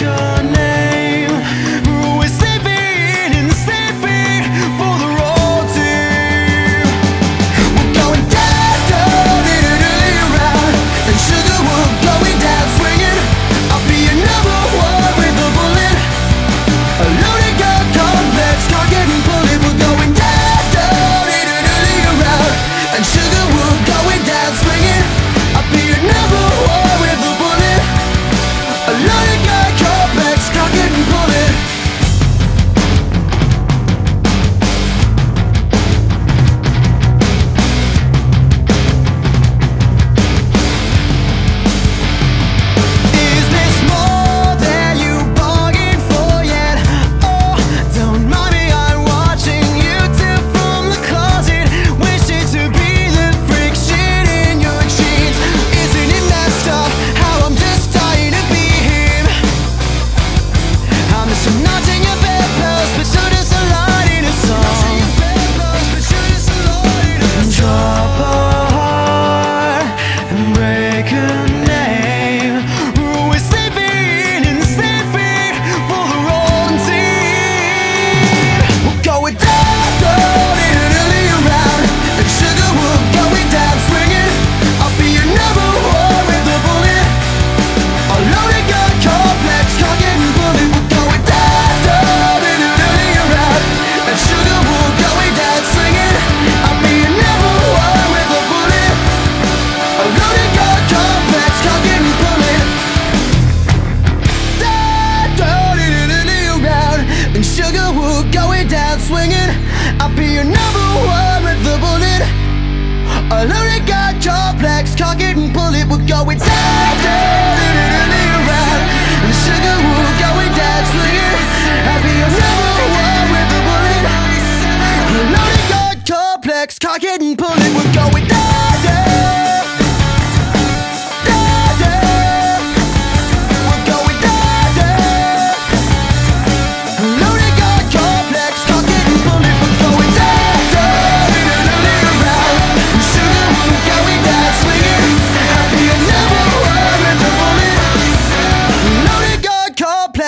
go. swinging. I'll be your number one with the bullet. A lunatic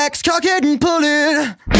Max, cock it and pull it.